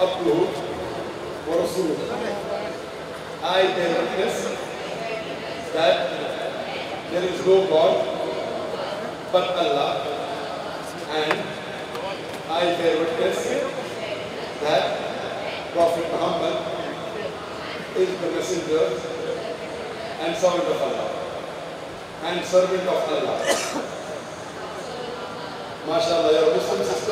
أبلغ ورسوله I bear witness that there is no God but Allah. And I bear witness that Prophet Muhammad is the messenger and servant of Allah. And servant of Allah. MashaAllah, your Muslim sister